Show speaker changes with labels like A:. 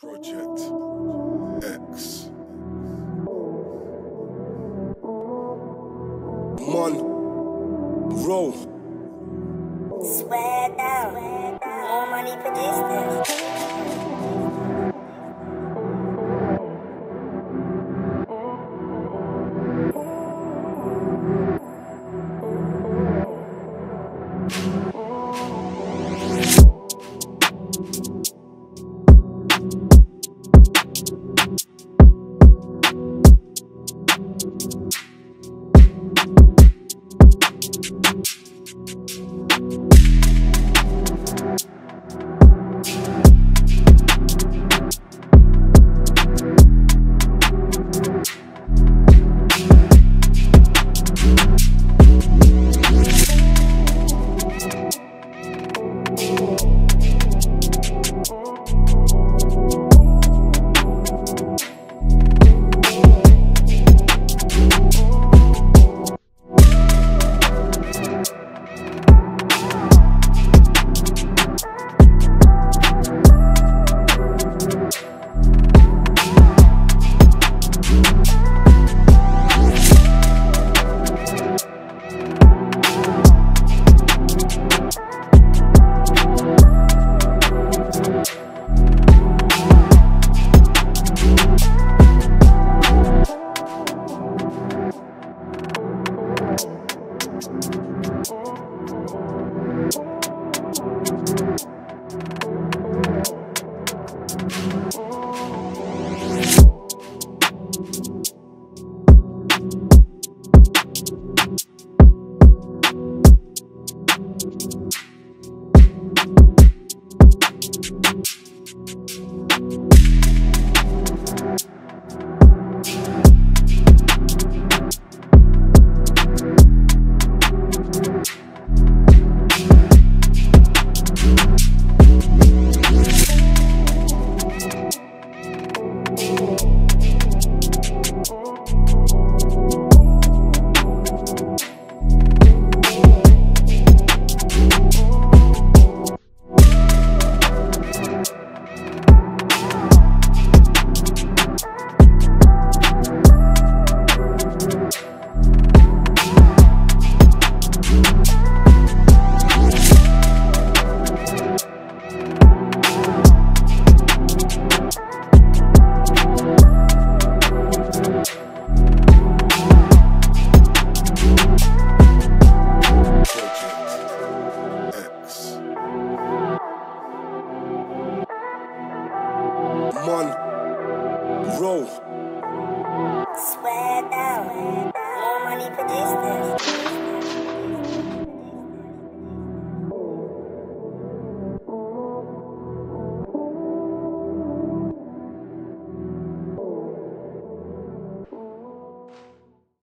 A: Project X. Mon Row.
B: Swear down. More money. Swear down. More money produced this.